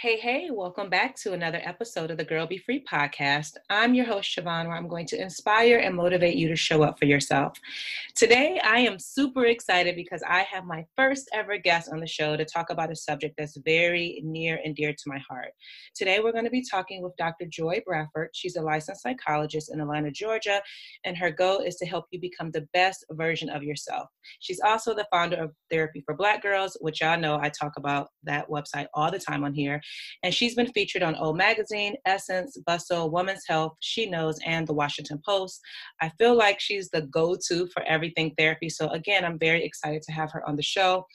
Hey, hey, welcome back to another episode of the Girl Be Free podcast. I'm your host, Siobhan, where I'm going to inspire and motivate you to show up for yourself. Today, I am super excited because I have my first ever guest on the show to talk about a subject that's very near and dear to my heart. Today, we're going to be talking with Dr. Joy Bradford. She's a licensed psychologist in Atlanta, Georgia, and her goal is to help you become the best version of yourself. She's also the founder of Therapy for Black Girls, which y'all know I talk about that website all the time on here and she's been featured on O Magazine, Essence, Bustle, Women's Health, She Knows, and The Washington Post. I feel like she's the go to for everything therapy. So, again, I'm very excited to have her on the show.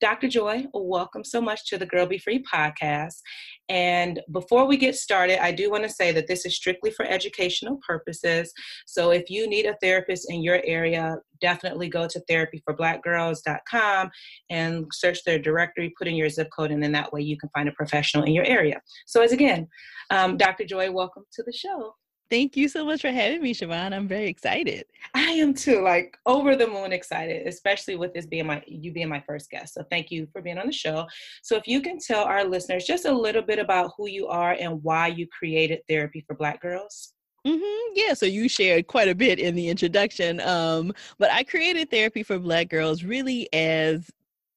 Dr. Joy, welcome so much to the Girl Be Free podcast. And before we get started, I do want to say that this is strictly for educational purposes. So if you need a therapist in your area, definitely go to therapyforblackgirls.com and search their directory, put in your zip code, and then that way you can find a professional in your area. So, as again, um, Dr. Joy, welcome to the show. Thank you so much for having me, Siobhan. I'm very excited. I am too, like over the moon excited, especially with this being my you being my first guest. So thank you for being on the show. So if you can tell our listeners just a little bit about who you are and why you created therapy for Black girls. Mm-hmm. Yeah, so you shared quite a bit in the introduction. Um, but I created therapy for Black girls really as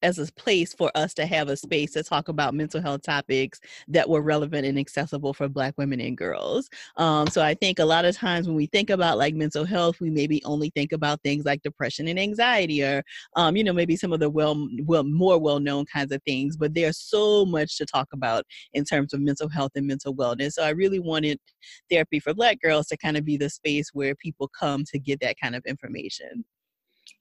as a place for us to have a space to talk about mental health topics that were relevant and accessible for black women and girls. Um, so i think a lot of times when we think about like mental health we maybe only think about things like depression and anxiety or um, you know maybe some of the well, well more well-known kinds of things but there's so much to talk about in terms of mental health and mental wellness. So i really wanted therapy for black girls to kind of be the space where people come to get that kind of information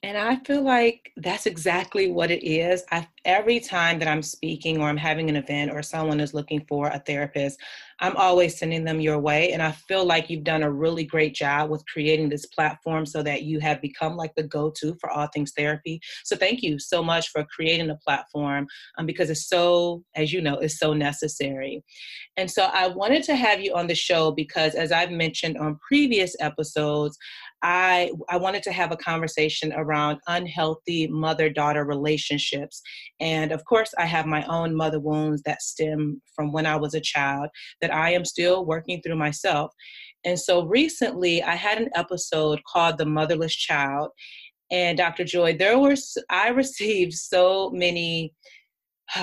and I feel like that's exactly what it is. I, every time that I'm speaking or I'm having an event or someone is looking for a therapist, I'm always sending them your way. And I feel like you've done a really great job with creating this platform so that you have become like the go to for all things therapy. So thank you so much for creating the platform um, because it's so, as you know, it's so necessary. And so I wanted to have you on the show because, as I've mentioned on previous episodes, I, I wanted to have a conversation around unhealthy mother daughter relationships. And of course, I have my own mother wounds that stem from when I was a child that I am still working through myself. And so recently, I had an episode called The Motherless Child. And Dr. Joy, there was, I received so many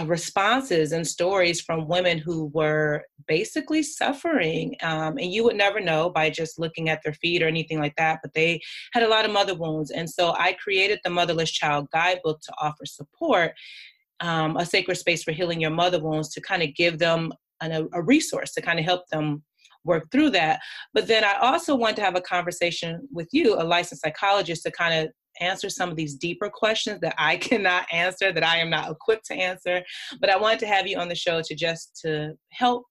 responses and stories from women who were basically suffering. Um, and you would never know by just looking at their feet or anything like that, but they had a lot of mother wounds. And so I created the Motherless Child Guidebook to offer support, um, a sacred space for healing your mother wounds to kind of give them an, a resource to kind of help them work through that. But then I also want to have a conversation with you, a licensed psychologist, to kind of answer some of these deeper questions that I cannot answer, that I am not equipped to answer. But I wanted to have you on the show to just to help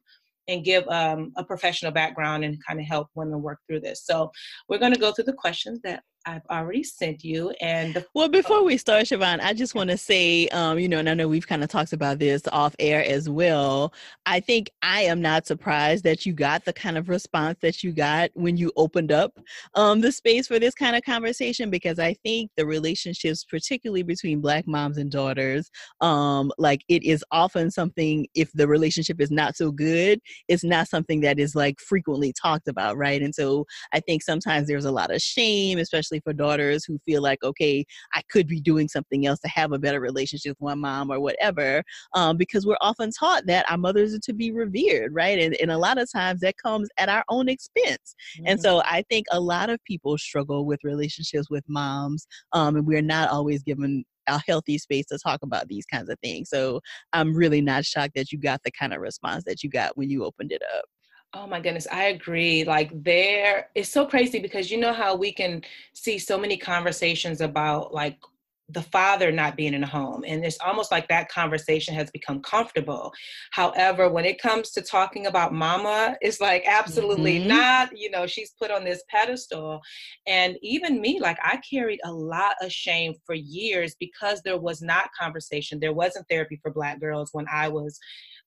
and give um, a professional background and kind of help women work through this. So we're going to go through the questions that I've already sent you. And the- well, before we start, Siobhan, I just want to say, um, you know, and I know we've kind of talked about this off air as well. I think I am not surprised that you got the kind of response that you got when you opened up um, the space for this kind of conversation, because I think the relationships, particularly between Black moms and daughters, um, like it is often something, if the relationship is not so good, it's not something that is like frequently talked about, right? And so I think sometimes there's a lot of shame, especially especially for daughters who feel like, okay, I could be doing something else to have a better relationship with my mom or whatever, um, because we're often taught that our mothers are to be revered, right? And, and a lot of times that comes at our own expense. Mm-hmm. And so I think a lot of people struggle with relationships with moms, um, and we're not always given a healthy space to talk about these kinds of things. So I'm really not shocked that you got the kind of response that you got when you opened it up. Oh my goodness, I agree. Like there it's so crazy because you know how we can see so many conversations about like the father not being in a home and it's almost like that conversation has become comfortable however when it comes to talking about mama it's like absolutely mm-hmm. not you know she's put on this pedestal and even me like i carried a lot of shame for years because there was not conversation there wasn't therapy for black girls when i was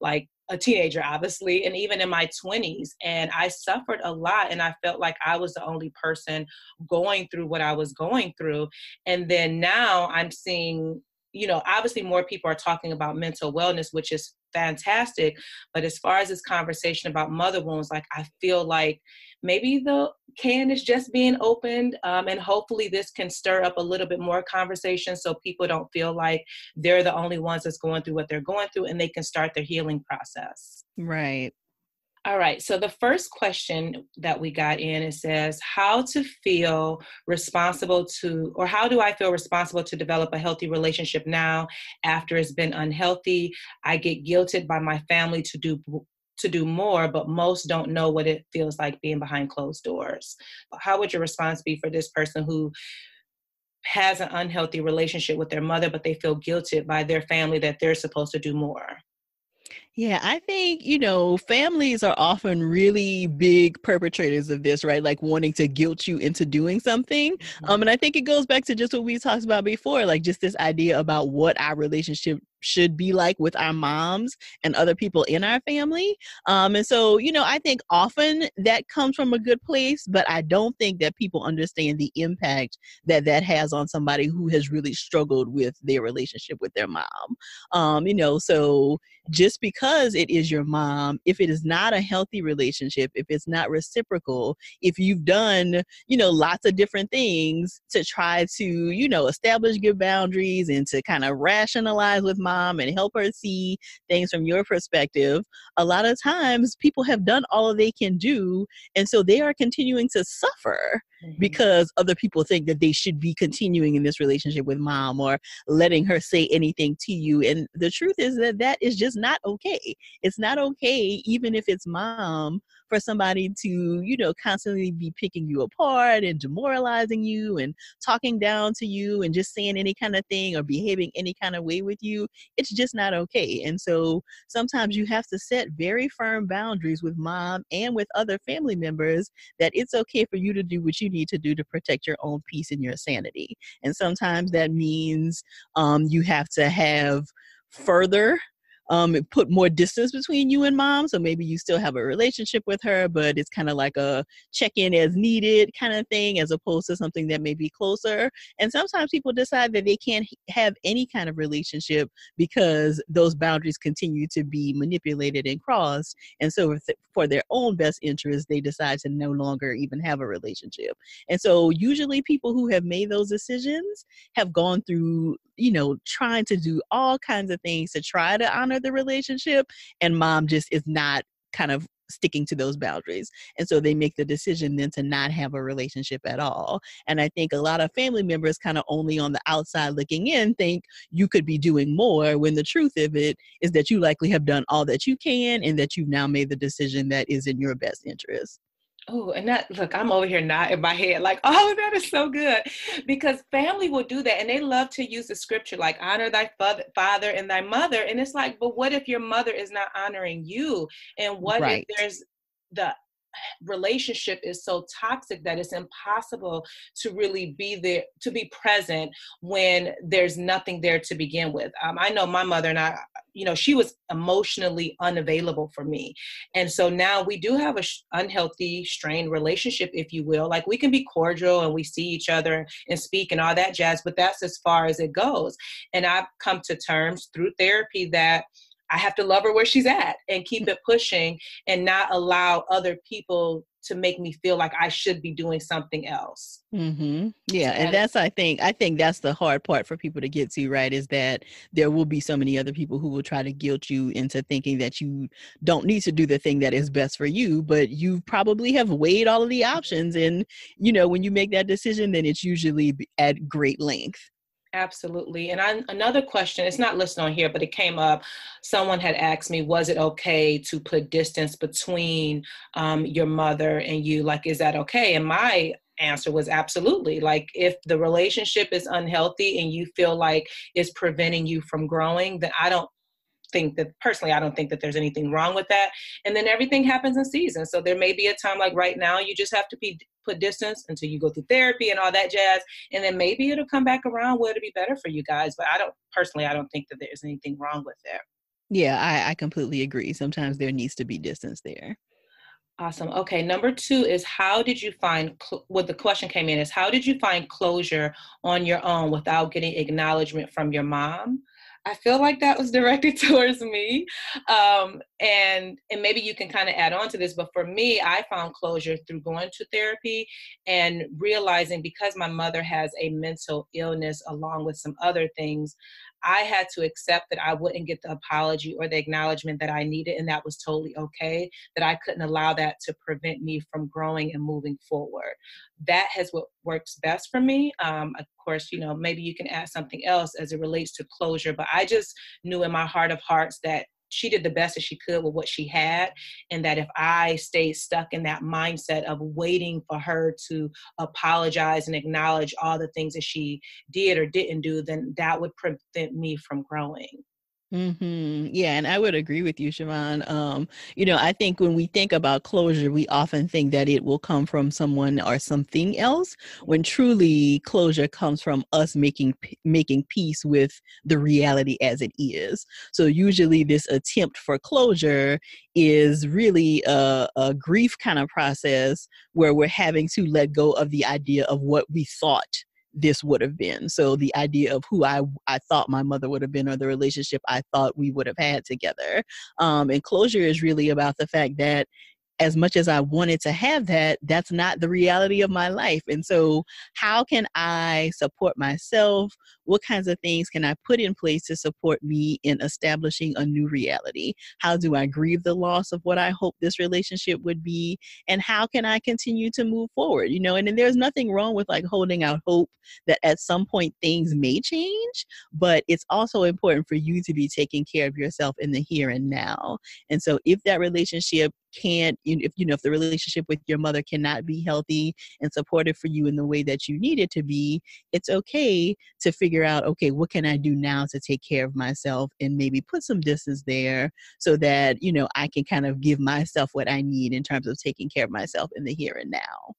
like a teenager, obviously, and even in my 20s. And I suffered a lot, and I felt like I was the only person going through what I was going through. And then now I'm seeing you know, obviously more people are talking about mental wellness, which is fantastic. But as far as this conversation about mother wounds, like I feel like maybe the can is just being opened, um, and hopefully this can stir up a little bit more conversation so people don't feel like they're the only ones that's going through what they're going through, and they can start their healing process. Right. All right. So the first question that we got in it says, How to feel responsible to, or how do I feel responsible to develop a healthy relationship now after it's been unhealthy? I get guilted by my family to do to do more, but most don't know what it feels like being behind closed doors. How would your response be for this person who has an unhealthy relationship with their mother, but they feel guilted by their family that they're supposed to do more? Yeah, I think, you know, families are often really big perpetrators of this, right? Like wanting to guilt you into doing something. Mm-hmm. Um, and I think it goes back to just what we talked about before, like just this idea about what our relationship should be like with our moms and other people in our family. Um, and so, you know, I think often that comes from a good place, but I don't think that people understand the impact that that has on somebody who has really struggled with their relationship with their mom. Um, you know, so just because it is your mom, if it is not a healthy relationship, if it's not reciprocal, if you've done, you know, lots of different things to try to, you know, establish good boundaries and to kind of rationalize with mom mom and help her see things from your perspective, a lot of times people have done all they can do. And so they are continuing to suffer mm-hmm. because other people think that they should be continuing in this relationship with mom or letting her say anything to you. And the truth is that that is just not okay. It's not okay, even if it's mom for somebody to, you know, constantly be picking you apart and demoralizing you and talking down to you and just saying any kind of thing or behaving any kind of way with you, it's just not okay. And so sometimes you have to set very firm boundaries with mom and with other family members that it's okay for you to do what you need to do to protect your own peace and your sanity. And sometimes that means um, you have to have further um, put more distance between you and mom. So maybe you still have a relationship with her, but it's kind of like a check in as needed kind of thing, as opposed to something that may be closer. And sometimes people decide that they can't have any kind of relationship because those boundaries continue to be manipulated and crossed. And so, for their own best interest, they decide to no longer even have a relationship. And so, usually, people who have made those decisions have gone through you know, trying to do all kinds of things to try to honor the relationship. And mom just is not kind of sticking to those boundaries. And so they make the decision then to not have a relationship at all. And I think a lot of family members kind of only on the outside looking in think you could be doing more when the truth of it is that you likely have done all that you can and that you've now made the decision that is in your best interest. Oh, and that look, I'm over here nodding my head like, oh, that is so good. Because family will do that and they love to use the scripture like honor thy father and thy mother. And it's like, but what if your mother is not honoring you? And what right. if there's the relationship is so toxic that it's impossible to really be there to be present when there's nothing there to begin with. Um, i know my mother and i you know she was emotionally unavailable for me. And so now we do have a sh- unhealthy strained relationship if you will. Like we can be cordial and we see each other and speak and all that jazz but that's as far as it goes. And i've come to terms through therapy that I have to love her where she's at and keep it pushing and not allow other people to make me feel like I should be doing something else. Mm-hmm. Yeah, and that's I think I think that's the hard part for people to get to, right? Is that there will be so many other people who will try to guilt you into thinking that you don't need to do the thing that is best for you, but you probably have weighed all of the options, and you know when you make that decision, then it's usually at great length. Absolutely. And I, another question, it's not listed on here, but it came up. Someone had asked me, was it okay to put distance between um, your mother and you? Like, is that okay? And my answer was absolutely. Like, if the relationship is unhealthy and you feel like it's preventing you from growing, then I don't think that personally, I don't think that there's anything wrong with that. And then everything happens in season. So there may be a time like right now, you just have to be put distance until you go through therapy and all that jazz. And then maybe it'll come back around where it'll be better for you guys. But I don't personally, I don't think that there's anything wrong with that. Yeah, I, I completely agree. Sometimes there needs to be distance there. Awesome. Okay. Number two is how did you find cl- what the question came in is how did you find closure on your own without getting acknowledgement from your mom? I feel like that was directed towards me. Um, and and maybe you can kind of add on to this, but for me, I found closure through going to therapy and realizing because my mother has a mental illness along with some other things, I had to accept that I wouldn't get the apology or the acknowledgement that I needed, and that was totally okay. That I couldn't allow that to prevent me from growing and moving forward. That has what works best for me. Um, of course, you know, maybe you can add something else as it relates to closure, but I just knew in my heart of hearts that she did the best that she could with what she had and that if i stayed stuck in that mindset of waiting for her to apologize and acknowledge all the things that she did or didn't do then that would prevent me from growing hmm Yeah, and I would agree with you, Siobhan. Um, you know, I think when we think about closure, we often think that it will come from someone or something else. When truly, closure comes from us making making peace with the reality as it is. So usually, this attempt for closure is really a, a grief kind of process where we're having to let go of the idea of what we thought this would have been. So the idea of who I I thought my mother would have been or the relationship I thought we would have had together. Um, and closure is really about the fact that as much as I wanted to have that, that's not the reality of my life. And so, how can I support myself? What kinds of things can I put in place to support me in establishing a new reality? How do I grieve the loss of what I hope this relationship would be? And how can I continue to move forward? You know, and, and there's nothing wrong with like holding out hope that at some point things may change, but it's also important for you to be taking care of yourself in the here and now. And so, if that relationship can't if you know if the relationship with your mother cannot be healthy and supportive for you in the way that you need it to be it's okay to figure out okay what can i do now to take care of myself and maybe put some distance there so that you know i can kind of give myself what i need in terms of taking care of myself in the here and now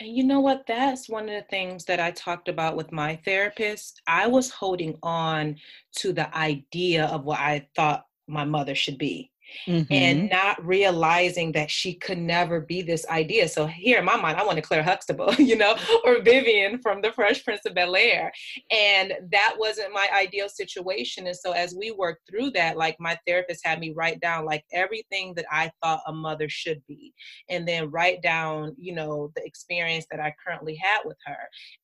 and you know what? That's one of the things that I talked about with my therapist. I was holding on to the idea of what I thought my mother should be mm-hmm. and not realizing that she could never be this idea. So here in my mind, I want to Claire Huxtable, you know, or Vivian from the Fresh Prince of Bel Air. And that wasn't my ideal situation. And so as we worked through that, like my therapist had me write down like everything that I thought a mother should be. And then write down, you know, the experience that I currently had with her.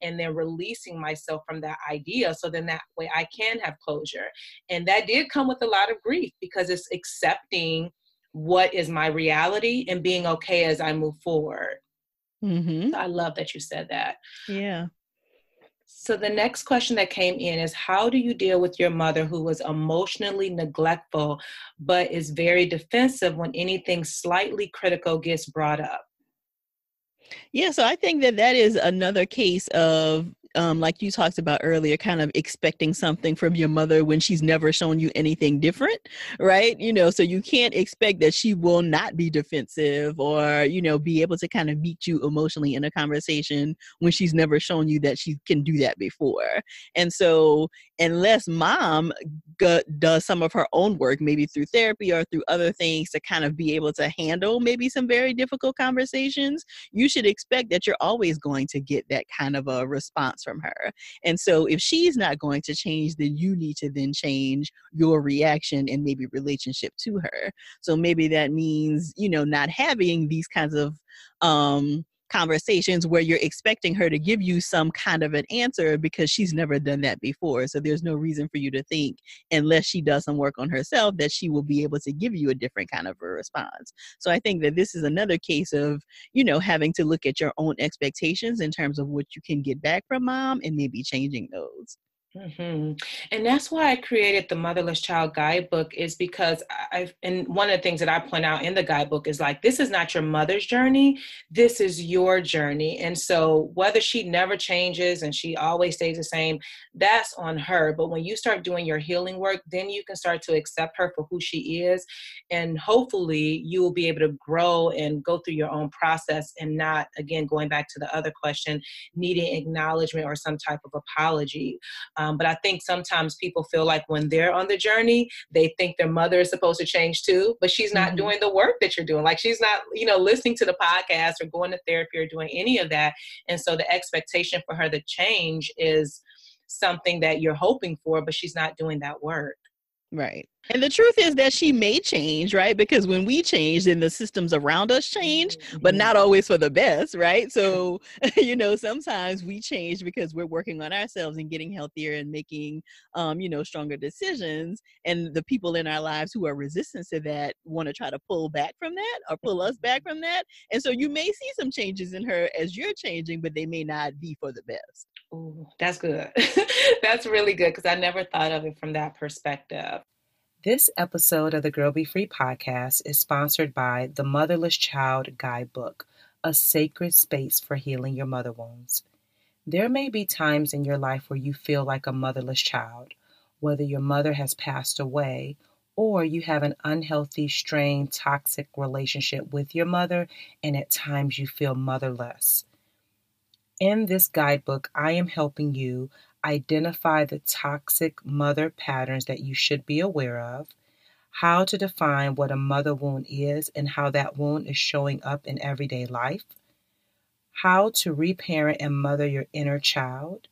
And then releasing myself from that idea. So then that way I can have closure. And that did come with a lot of grief because it's accepting accepting what is my reality and being okay as I move forward. Mm-hmm. So I love that you said that. Yeah. So the next question that came in is how do you deal with your mother who was emotionally neglectful but is very defensive when anything slightly critical gets brought up? Yeah, so I think that that is another case of um, like you talked about earlier, kind of expecting something from your mother when she's never shown you anything different, right? You know, so you can't expect that she will not be defensive or, you know, be able to kind of meet you emotionally in a conversation when she's never shown you that she can do that before. And so, unless mom g- does some of her own work, maybe through therapy or through other things to kind of be able to handle maybe some very difficult conversations, you should expect that you're always going to get that kind of a response from her. And so if she's not going to change, then you need to then change your reaction and maybe relationship to her. So maybe that means, you know, not having these kinds of um conversations where you're expecting her to give you some kind of an answer because she's never done that before. So there's no reason for you to think, unless she does some work on herself, that she will be able to give you a different kind of a response. So I think that this is another case of, you know, having to look at your own expectations in terms of what you can get back from mom and maybe changing those. Mm-hmm. And that's why I created the Motherless Child Guidebook, is because I've, and one of the things that I point out in the guidebook is like, this is not your mother's journey, this is your journey. And so, whether she never changes and she always stays the same, that's on her. But when you start doing your healing work, then you can start to accept her for who she is. And hopefully, you will be able to grow and go through your own process and not, again, going back to the other question, needing acknowledgement or some type of apology Um, but I think sometimes people feel like when they're on the journey, they think their mother is supposed to change too, but she's not mm-hmm. doing the work that you're doing. Like she's not, you know, listening to the podcast or going to therapy or doing any of that. And so the expectation for her to change is something that you're hoping for, but she's not doing that work. Right. And the truth is that she may change, right? Because when we change, then the systems around us change, but not mm-hmm. always for the best, right? So, you know, sometimes we change because we're working on ourselves and getting healthier and making, um, you know, stronger decisions. And the people in our lives who are resistant to that want to try to pull back from that or pull us back from that. And so you may see some changes in her as you're changing, but they may not be for the best. Ooh, that's good. that's really good because I never thought of it from that perspective. This episode of the Girl Be Free podcast is sponsored by the Motherless Child Guidebook, a sacred space for healing your mother wounds. There may be times in your life where you feel like a motherless child, whether your mother has passed away or you have an unhealthy, strained, toxic relationship with your mother, and at times you feel motherless. In this guidebook, I am helping you identify the toxic mother patterns that you should be aware of, how to define what a mother wound is and how that wound is showing up in everyday life, how to reparent and mother your inner child,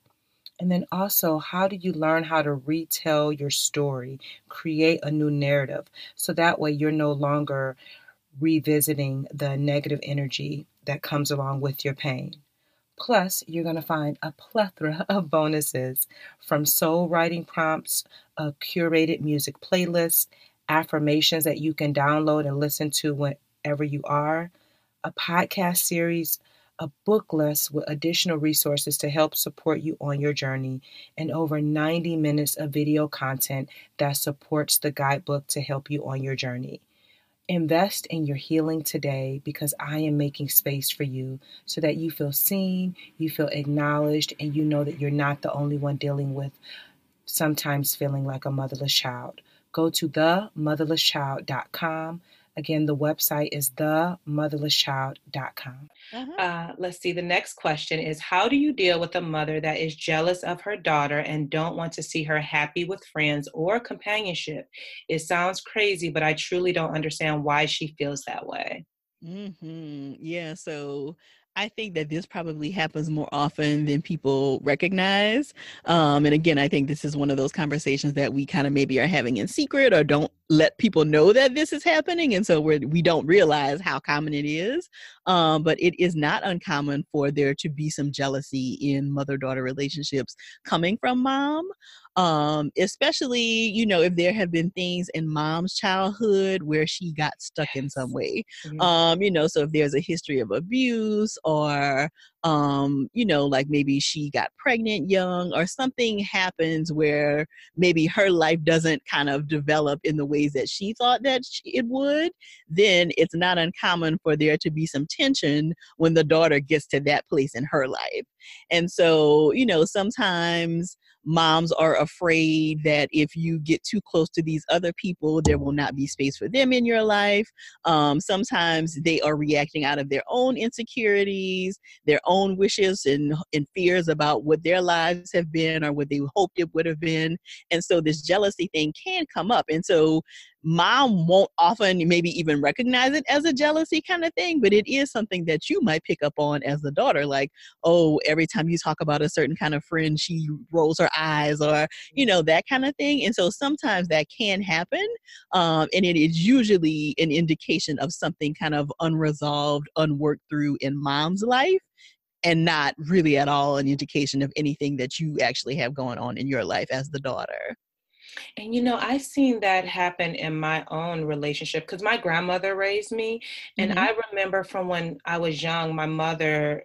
and then also how do you learn how to retell your story, create a new narrative, so that way you're no longer revisiting the negative energy that comes along with your pain. Plus, you're going to find a plethora of bonuses from soul writing prompts, a curated music playlist, affirmations that you can download and listen to whenever you are, a podcast series, a book list with additional resources to help support you on your journey, and over 90 minutes of video content that supports the guidebook to help you on your journey. Invest in your healing today because I am making space for you so that you feel seen, you feel acknowledged, and you know that you're not the only one dealing with sometimes feeling like a motherless child. Go to themotherlesschild.com Again, the website is themotherlesschild.com. Uh-huh. Uh, let's see. The next question is How do you deal with a mother that is jealous of her daughter and don't want to see her happy with friends or companionship? It sounds crazy, but I truly don't understand why she feels that way. Mm-hmm. Yeah. So I think that this probably happens more often than people recognize. Um, and again, I think this is one of those conversations that we kind of maybe are having in secret or don't let people know that this is happening. And so we're, we don't realize how common it is. Um, but it is not uncommon for there to be some jealousy in mother daughter relationships coming from mom um, especially you know if there have been things in mom's childhood where she got stuck in some way mm-hmm. um, you know so if there's a history of abuse or um, you know like maybe she got pregnant young or something happens where maybe her life doesn't kind of develop in the ways that she thought that it would then it's not uncommon for there to be some tension when the daughter gets to that place in her life. And so you know sometimes moms are afraid that if you get too close to these other people, there will not be space for them in your life. Um, sometimes they are reacting out of their own insecurities, their own wishes and, and fears about what their lives have been or what they hoped it would have been. And so this jealousy thing can come up. And so mom won't often maybe even recognize it as a jealousy kind of thing, but it is something that you might pick up on as a daughter. Like, oh, every time you talk about a certain kind of friend, she rolls her eyes or, you know, that kind of thing. And so sometimes that can happen. Um, and it is usually an indication of something kind of unresolved, unworked through in mom's life and not really at all an indication of anything that you actually have going on in your life as the daughter. And you know, I've seen that happen in my own relationship because my grandmother raised me. And mm-hmm. I remember from when I was young, my mother,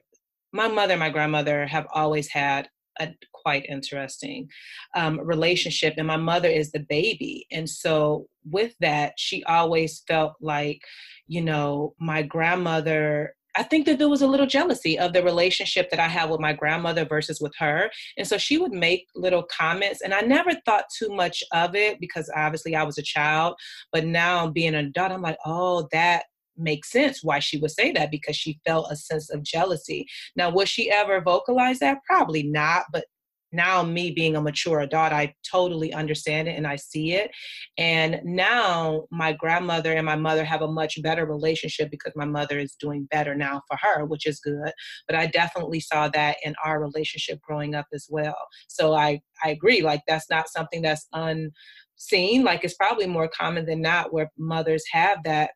my mother and my grandmother have always had a quite interesting um, relationship. And my mother is the baby. And so with that, she always felt like, you know, my grandmother I think that there was a little jealousy of the relationship that I had with my grandmother versus with her. And so she would make little comments, and I never thought too much of it because obviously I was a child. But now being an adult, I'm like, oh, that makes sense why she would say that because she felt a sense of jealousy. Now, would she ever vocalize that? Probably not, but now me being a mature adult i totally understand it and i see it. And now my grandmother and my mother have a much better relationship because my mother is doing better now for her which is good. But i definitely saw that in our relationship growing up as well. So i i agree like that's not something that's unseen. Like it's probably more common than not where mothers have that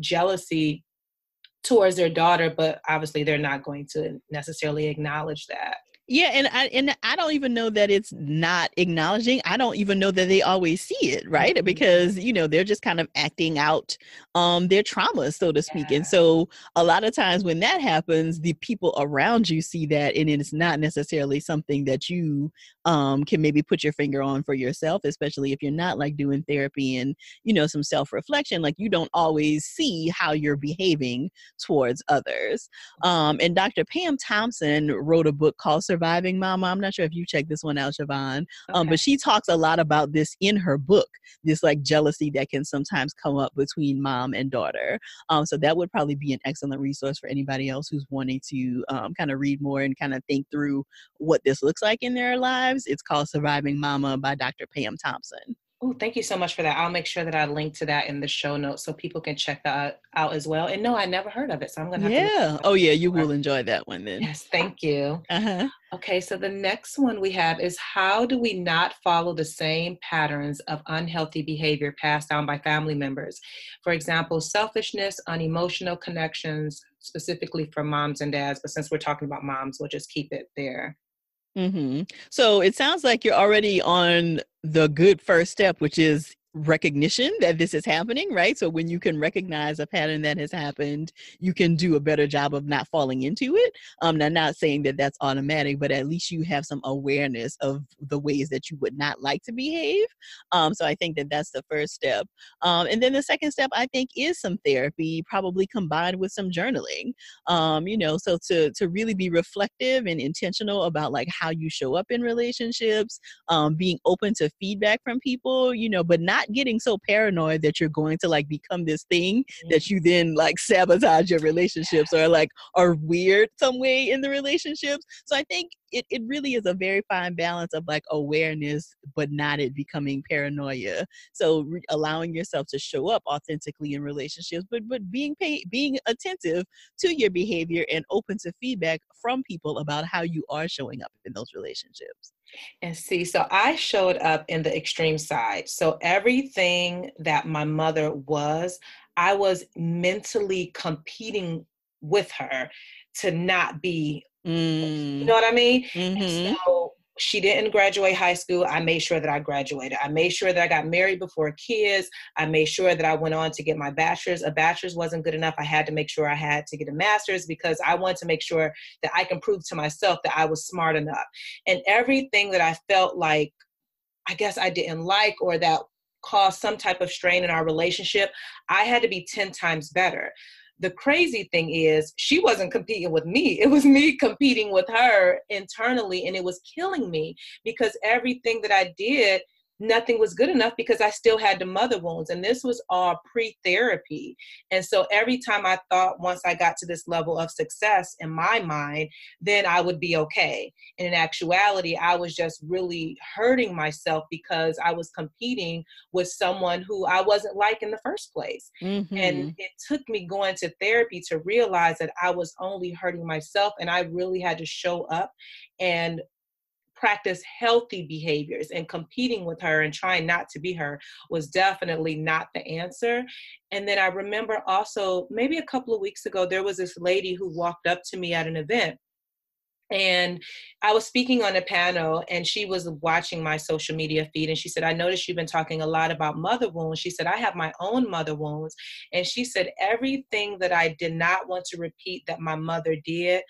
jealousy towards their daughter but obviously they're not going to necessarily acknowledge that yeah, and I and I don't even know that it's not acknowledging. I don't even know that they always see it, right? Mm-hmm. Because you know they're just kind of acting out um their trauma, so to speak. Yeah. And so a lot of times when that happens, the people around you see that, and it's not necessarily something that you um can maybe put your finger on for yourself, especially if you're not like doing therapy and you know some self reflection. Like you don't always see how you're behaving towards others. Um, and Dr. Pam Thompson wrote a book called Surviving Mama. I'm not sure if you checked this one out, Siobhan, okay. um, but she talks a lot about this in her book. This like jealousy that can sometimes come up between mom and daughter. Um, so that would probably be an excellent resource for anybody else who's wanting to um, kind of read more and kind of think through what this looks like in their lives. It's called Surviving Mama by Dr. Pam Thompson. Oh, thank you so much for that. I'll make sure that I link to that in the show notes so people can check that out as well. And no, I never heard of it, so I'm gonna. Have to Yeah. oh, yeah. You will enjoy that one then. Yes. Thank you. Uh-huh. Okay. So the next one we have is how do we not follow the same patterns of unhealthy behavior passed down by family members? For example, selfishness, unemotional connections, specifically for moms and dads. But since we're talking about moms, we'll just keep it there. Mm-hmm. So it sounds like you're already on the good first step, which is recognition that this is happening, right? So when you can recognize a pattern that has happened, you can do a better job of not falling into it. Um, now, not saying that that's automatic, but at least you have some awareness of the ways that you would not like to behave. Um, so I think that that's the first step. Um, and then the second step, I think, is some therapy, probably combined with some journaling. Um, you know, so to to really be reflective and intentional about like how you show up in relationships, um, being open to feedback from people, you know, but not getting so paranoid that you're going to like become this thing mm-hmm. that you then like sabotage your relationships or like are weird some way in the relationships. So I think it, it really is a very fine balance of like awareness, but not it becoming paranoia. So re- allowing yourself to show up authentically in relationships, but but being pay, being attentive to your behavior and open to feedback from people about how you are showing up in those relationships. And see, so I showed up in the extreme side. So everything that my mother was, I was mentally competing with her to not be Mm. You know what I mean? Mm-hmm. so she didn't graduate high school. I made sure that I graduated. I made sure that I got married before kids. I made sure that I went on to get my bachelor's. A bachelor's wasn't good enough. I had to make sure I had to get a master's because I wanted to make sure that I can prove to myself that I was smart enough. And everything that I felt like, I guess I didn't like or that caused some type of strain in our relationship, I had to be 10 times better the crazy thing is she wasn't competing with me. It was me competing with her internally and it was killing me because everything that i did nothing was good enough because I still had the mother wounds. And this was all pre therapy. And so every time I thought once I got to this level of success in my mind, then I would be okay. And in actuality, I was just really hurting myself because I was competing with someone who I wasn't like in the first place. Mm-hmm. And it took me going to therapy to realize that I was only hurting myself and I really had to show up and practice healthy behaviors and competing with her and trying not to be her was definitely not the answer. And then I remember also maybe a couple of weeks ago, there was this lady who walked up to me at an event and I was speaking on a panel, and she was watching my social media feed. And she said, I noticed you've been talking a lot about mother wounds. She said, I have my own mother wounds. And she said, everything that I did not want to repeat that my mother did,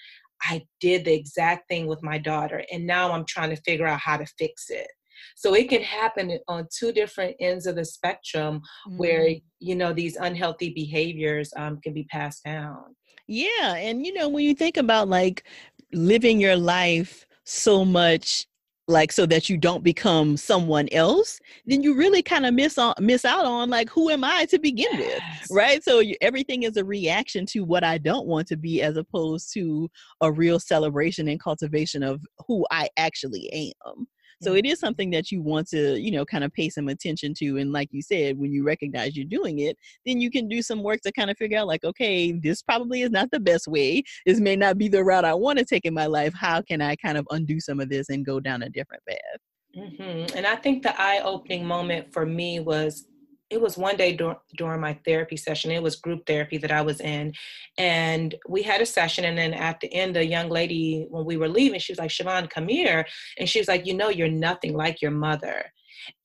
I did the exact thing with my daughter, and now I'm trying to figure out how to fix it. So it can happen on two different ends of the spectrum mm-hmm. where, you know, these unhealthy behaviors um, can be passed down. Yeah. And, you know, when you think about like living your life so much like so that you don't become someone else then you really kind of miss on miss out on like who am i to begin yes. with right so you, everything is a reaction to what i don't want to be as opposed to a real celebration and cultivation of who i actually am so it is something that you want to, you know, kind of pay some attention to. And like you said, when you recognize you're doing it, then you can do some work to kind of figure out, like, okay, this probably is not the best way. This may not be the route I want to take in my life. How can I kind of undo some of this and go down a different path? Mm-hmm. And I think the eye opening moment for me was it was one day dur- during my therapy session it was group therapy that i was in and we had a session and then at the end a young lady when we were leaving she was like siobhan come here and she was like you know you're nothing like your mother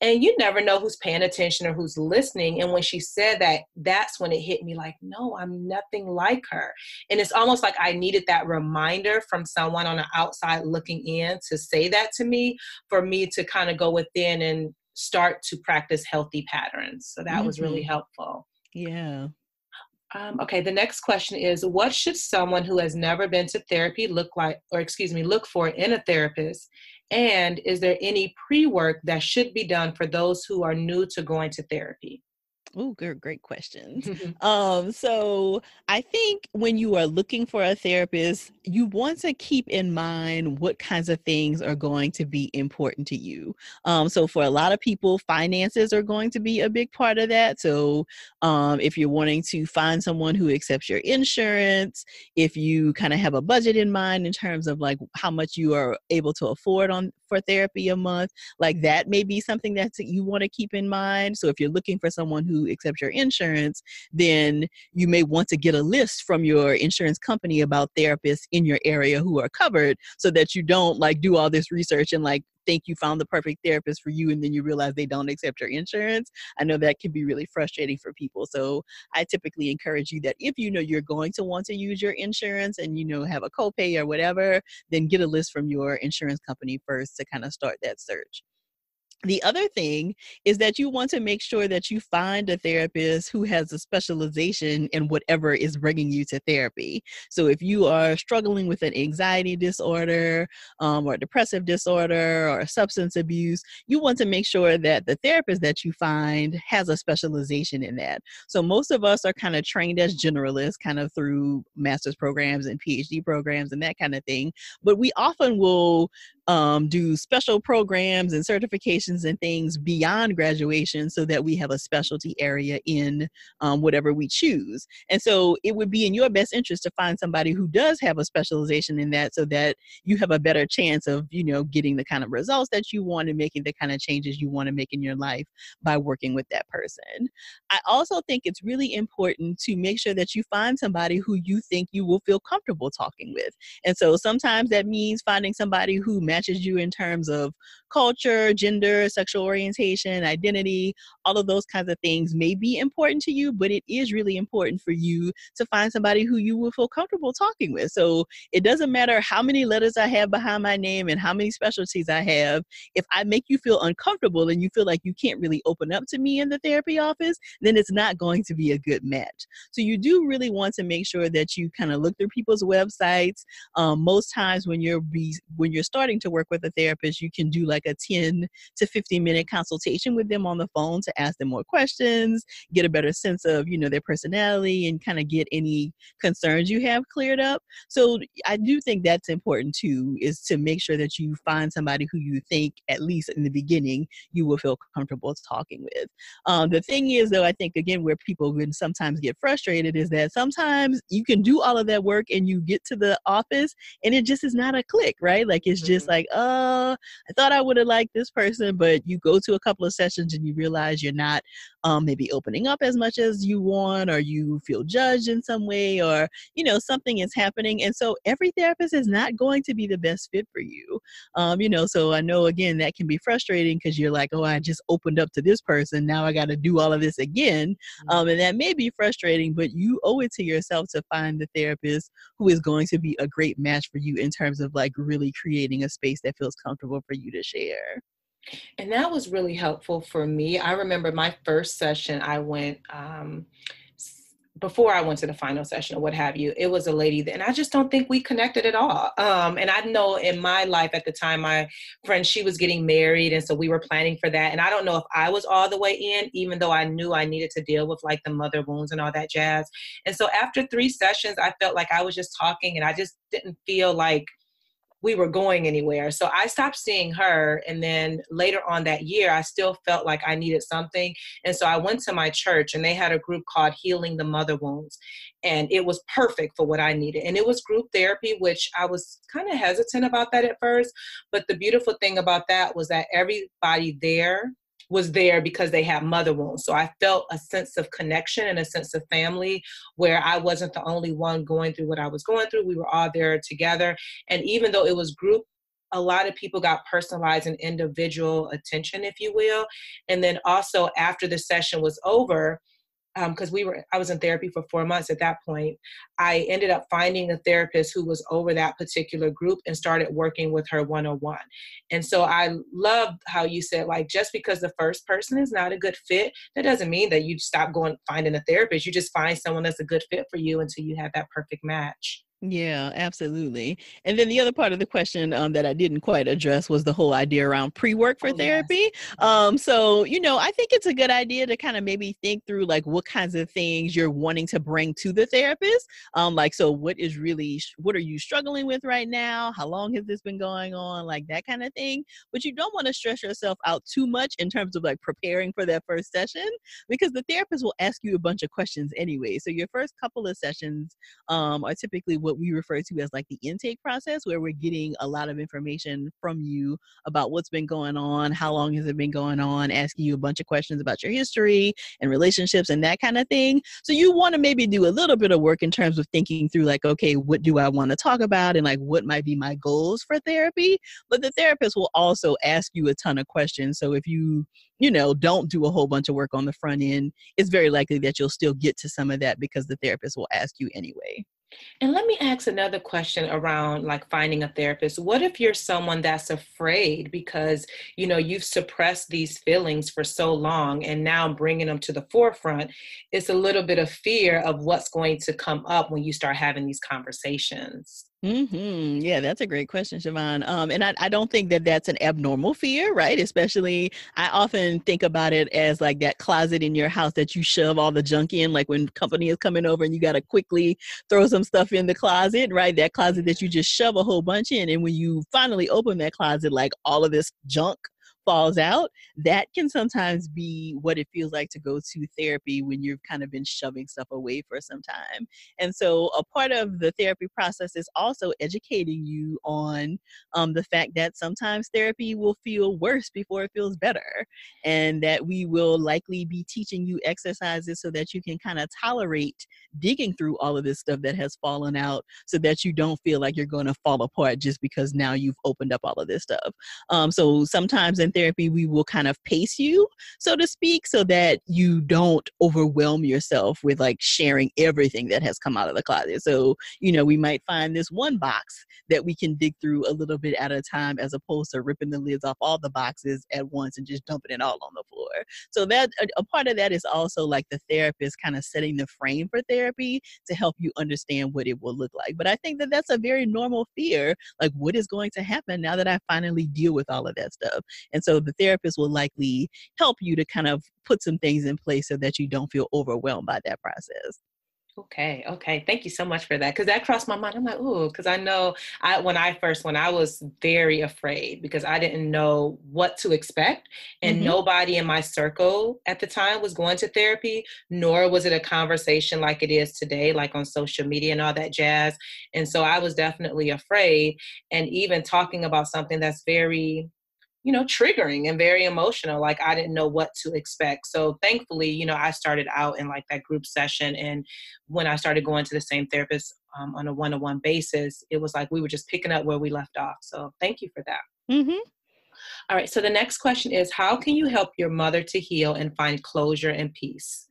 and you never know who's paying attention or who's listening and when she said that that's when it hit me like no i'm nothing like her and it's almost like i needed that reminder from someone on the outside looking in to say that to me for me to kind of go within and start to practice healthy patterns. So that mm-hmm. was really mm-hmm. helpful. Yeah. Um, okay, the next question is What should someone who has never been to therapy look like, or excuse me, look for in a therapist? And is there any pre work that should be done for those who are new to going to therapy? Oh, good, great questions. um, so I think when you are looking for a therapist, you want to keep in mind what kinds of things are going to be important to you. Um, so for a lot of people, finances are going to be a big part of that. So um, if you're wanting to find someone who accepts your insurance, if you kind of have a budget in mind in terms of like how much you are able to afford on for therapy a month, like that may be something that you want to keep in mind. So if you're looking for someone who accepts your insurance, then you may want to get a list from your insurance company about therapists in your area who are covered so that you don't like do all this research and like think you found the perfect therapist for you and then you realize they don't accept your insurance. I know that can be really frustrating for people. So I typically encourage you that if you know you're going to want to use your insurance and you know have a copay or whatever, then get a list from your insurance company first to kind of start that search. The other thing is that you want to make sure that you find a therapist who has a specialization in whatever is bringing you to therapy. So, if you are struggling with an anxiety disorder um, or depressive disorder or substance abuse, you want to make sure that the therapist that you find has a specialization in that. So, most of us are kind of trained as generalists, kind of through master's programs and PhD programs and that kind of thing. But we often will um, do special programs and certifications and things beyond graduation so that we have a specialty area in um, whatever we choose. And so it would be in your best interest to find somebody who does have a specialization in that so that you have a better chance of, you know, getting the kind of results that you want and making the kind of changes you want to make in your life by working with that person. I also think it's really important to make sure that you find somebody who you think you will feel comfortable talking with. And so sometimes that means finding somebody who matches you in terms of culture, gender, sexual orientation, identity, all of those kinds of things may be important to you, but it is really important for you to find somebody who you will feel comfortable talking with. So it doesn't matter how many letters I have behind my name and how many specialties I have. If I make you feel uncomfortable and you feel like you can't really open up to me in the therapy office, then it's not going to be a good match. So you do really want to make sure that you kind of look through people's websites. Um, most times when you're be, when you're starting to work with a therapist, you can do like a 10 to 15 minute consultation with them on the phone to ask them more questions, get a better sense of, you know, their personality and kind of get any concerns you have cleared up. So I do think that's important too, is to make sure that you find somebody who you think, at least in the beginning, you will feel comfortable talking with. Um, the thing is, though, I think again, where people can sometimes get frustrated is that sometimes you can do all of that work and you get to the office and it just is not a click, right? Like it's just mm-hmm. like, uh, I thought I would have liked this person, but you go to a couple of sessions and you realize you're not um, maybe opening up as much as you want, or you feel judged in some way, or you know something is happening. And so every therapist is not going to be the best fit for you. Um, you know, so I know again that can be frustrating because you're like, oh, I just opened up to this person, now I got to do all of this again, mm-hmm. um, and that may be frustrating. But you owe it to yourself to find the therapist who is going to be a great match for you in terms of like really creating a space that feels comfortable for you to share. And that was really helpful for me. I remember my first session, I went um, before I went to the final session or what have you, it was a lady, and I just don't think we connected at all. Um, and I know in my life at the time, my friend, she was getting married, and so we were planning for that. And I don't know if I was all the way in, even though I knew I needed to deal with like the mother wounds and all that jazz. And so after three sessions, I felt like I was just talking, and I just didn't feel like we were going anywhere. So I stopped seeing her. And then later on that year, I still felt like I needed something. And so I went to my church and they had a group called Healing the Mother Wounds. And it was perfect for what I needed. And it was group therapy, which I was kind of hesitant about that at first. But the beautiful thing about that was that everybody there was there because they had mother wounds. So I felt a sense of connection and a sense of family where I wasn't the only one going through what I was going through. We were all there together. And even though it was group, a lot of people got personalized and individual attention, if you will. And then also after the session was over, because um, we were i was in therapy for four months at that point i ended up finding a therapist who was over that particular group and started working with her one-on-one. And so i love how you said like just because the first person is not a good fit that doesn't mean that you stop going finding a therapist. You just find someone that's a good fit for you until you have that perfect match yeah, absolutely. And then the other part of the question um, that I didn't quite address was the whole idea around pre work for oh, therapy. Yes. Mm-hmm. Um, so, you know, I think it's a good idea to kind of maybe think through like what kinds of things you're wanting to bring to the therapist. Um, like, so what is really, what are you struggling with right now? How long has this been going on? Like that kind of thing. But you don't want to stress yourself out too much in terms of like preparing for that first session because the therapist will ask you a bunch of questions anyway. So, your first couple of sessions um, are typically what what we refer to as like the intake process, where we're getting a lot of information from you about what's been going on, how long has it been going on, asking you a bunch of questions about your history and relationships and that kind of thing. So you want to maybe do a little bit of work in terms of thinking through, like, okay, what do I want to talk about and like what might be my goals for therapy. But the therapist will also ask you a ton of questions. So if you you know, don't do a whole bunch of work on the front end, it's very likely that you'll still get to some of that because the therapist will ask you anyway. And let me ask another question around like finding a therapist. What if you're someone that's afraid because, you know, you've suppressed these feelings for so long and now bringing them to the forefront? It's a little bit of fear of what's going to come up when you start having these conversations. Hmm. Yeah, that's a great question, Siobhan. Um, and I, I don't think that that's an abnormal fear, right? Especially, I often think about it as like that closet in your house that you shove all the junk in, like when company is coming over and you got to quickly throw some stuff in the closet, right? That closet that you just shove a whole bunch in, and when you finally open that closet, like all of this junk falls out, that can sometimes be what it feels like to go to therapy when you've kind of been shoving stuff away for some time. And so, a part of the therapy process is also educating you on um, the fact that sometimes therapy will feel worse before it feels better, and that we will likely be teaching you exercises so that you can kind of tolerate digging through all of this stuff that has fallen out so that you don't feel like you're going to fall apart just because now you've opened up all of this stuff. Um, so, sometimes in therapy, we will kind of pace you, so to speak, so that you don't overwhelm yourself with like sharing everything that has come out of the closet. So, you know, we might find this one box that we can dig through a little bit at a time as opposed to ripping the lids off all the boxes at once and just dumping it all on the. So, that a, a part of that is also like the therapist kind of setting the frame for therapy to help you understand what it will look like. But I think that that's a very normal fear. Like, what is going to happen now that I finally deal with all of that stuff? And and so the therapist will likely help you to kind of put some things in place so that you don't feel overwhelmed by that process. Okay, okay. Thank you so much for that. Cause that crossed my mind. I'm like, oh, because I know I when I first when I was very afraid because I didn't know what to expect. And mm-hmm. nobody in my circle at the time was going to therapy, nor was it a conversation like it is today, like on social media and all that jazz. And so I was definitely afraid. And even talking about something that's very you know triggering and very emotional like i didn't know what to expect. So thankfully you know i started out in like that group session and when i started going to the same therapist um, on a one-on-one basis it was like we were just picking up where we left off. So thank you for that. Mm-hmm. All right so the next question is how can you help your mother to heal and find closure and peace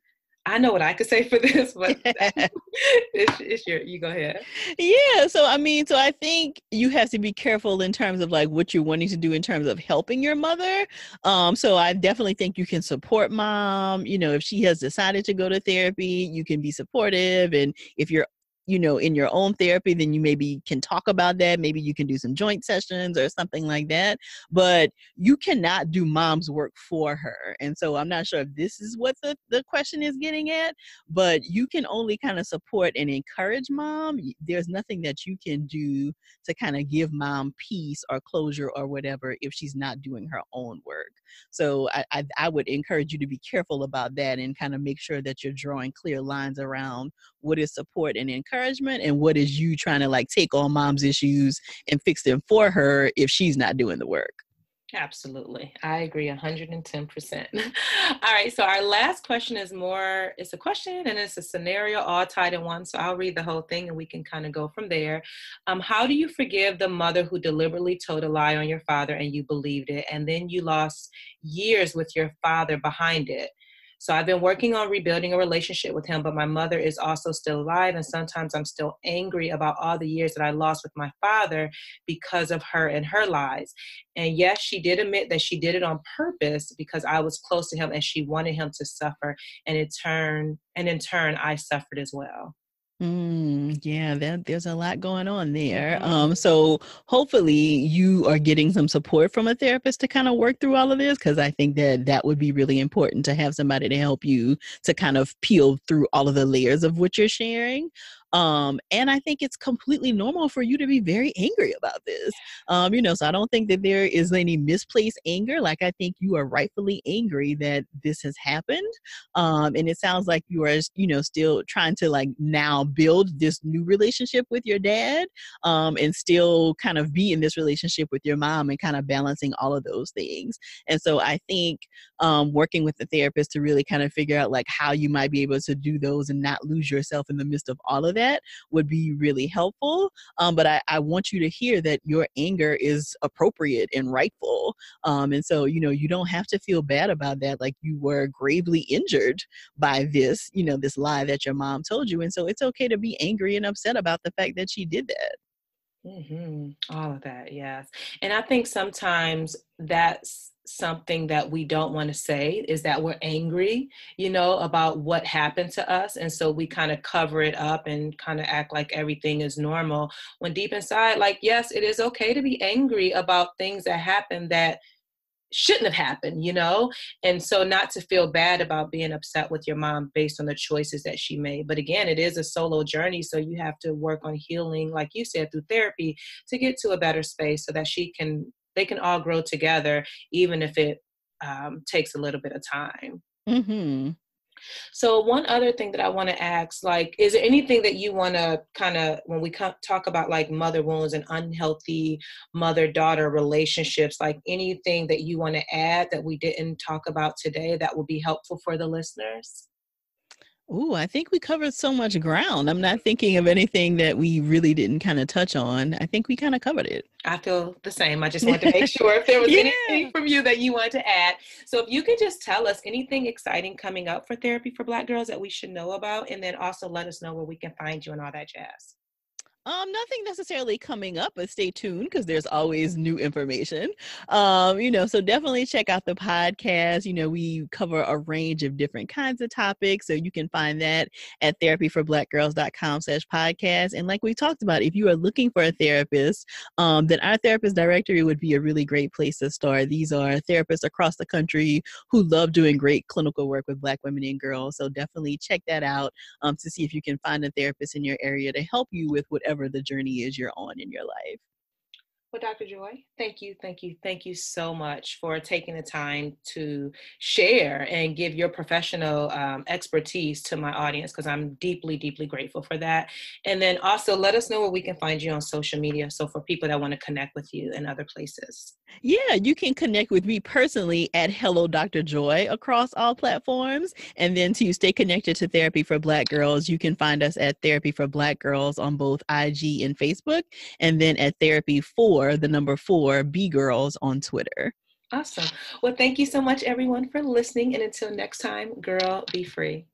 I know what I could say for this, but it's, it's your, you go ahead. Yeah. So, I mean, so I think you have to be careful in terms of like what you're wanting to do in terms of helping your mother. Um, so I definitely think you can support mom. You know, if she has decided to go to therapy, you can be supportive. And if you're you know in your own therapy then you maybe can talk about that maybe you can do some joint sessions or something like that but you cannot do mom's work for her and so i'm not sure if this is what the, the question is getting at but you can only kind of support and encourage mom there's nothing that you can do to kind of give mom peace or closure or whatever if she's not doing her own work so I, I, I would encourage you to be careful about that and kind of make sure that you're drawing clear lines around what is support and encouragement and what is you trying to like take on mom's issues and fix them for her if she's not doing the work Absolutely. I agree 110%. all right. So our last question is more, it's a question and it's a scenario all tied in one. So I'll read the whole thing and we can kind of go from there. Um, how do you forgive the mother who deliberately told a lie on your father and you believed it? And then you lost years with your father behind it. So I've been working on rebuilding a relationship with him, but my mother is also still alive. And sometimes I'm still angry about all the years that I lost with my father because of her and her lies. And yes, she did admit that she did it on purpose because I was close to him and she wanted him to suffer. And in turn, and in turn, I suffered as well. Mm, yeah, there, there's a lot going on there. Mm-hmm. Um, so hopefully you are getting some support from a therapist to kind of work through all of this because I think that that would be really important to have somebody to help you to kind of peel through all of the layers of what you're sharing. Um, and I think it's completely normal for you to be very angry about this. Um, you know, so I don't think that there is any misplaced anger. Like I think you are rightfully angry that this has happened. Um, and it sounds like you are, you know, still trying to like now build this new relationship with your dad um, and still kind of be in this relationship with your mom and kind of balancing all of those things. And so I think um, working with the therapist to really kind of figure out like how you might be able to do those and not lose yourself in the midst of all of that that would be really helpful. Um, but I, I want you to hear that your anger is appropriate and rightful. Um, and so, you know, you don't have to feel bad about that. Like you were gravely injured by this, you know, this lie that your mom told you. And so it's okay to be angry and upset about the fact that she did that. Mm-hmm. All of that, yes. And I think sometimes that's something that we don't want to say is that we're angry, you know, about what happened to us. And so we kind of cover it up and kind of act like everything is normal. When deep inside, like, yes, it is okay to be angry about things that happened that shouldn't have happened, you know? And so not to feel bad about being upset with your mom based on the choices that she made. But again, it is a solo journey. So you have to work on healing, like you said, through therapy to get to a better space so that she can they can all grow together, even if it um, takes a little bit of time. Mm-hmm. So one other thing that I want to ask, like, is there anything that you want to kind of, when we talk about like mother wounds and unhealthy mother-daughter relationships, like anything that you want to add that we didn't talk about today that will be helpful for the listeners? Ooh, I think we covered so much ground. I'm not thinking of anything that we really didn't kind of touch on. I think we kind of covered it. I feel the same. I just wanted to make sure if there was yeah. anything from you that you wanted to add. So if you could just tell us anything exciting coming up for therapy for Black girls that we should know about, and then also let us know where we can find you and all that jazz. Um, nothing necessarily coming up, but stay tuned because there's always new information. Um, you know, so definitely check out the podcast. You know, we cover a range of different kinds of topics. So you can find that at therapyforblackgirls.com slash podcast. And like we talked about, if you are looking for a therapist, um, then our therapist directory would be a really great place to start. These are therapists across the country who love doing great clinical work with black women and girls. So definitely check that out um, to see if you can find a therapist in your area to help you with whatever whatever the journey is you're on in your life. Well, Dr. Joy, thank you, thank you, thank you so much for taking the time to share and give your professional um, expertise to my audience because I'm deeply, deeply grateful for that. And then also let us know where we can find you on social media. So for people that want to connect with you in other places. Yeah, you can connect with me personally at Hello Dr. Joy across all platforms. And then to stay connected to Therapy for Black Girls, you can find us at Therapy for Black Girls on both IG and Facebook, and then at Therapy for the number four, B Girls on Twitter. Awesome. Well, thank you so much, everyone, for listening. And until next time, girl, be free.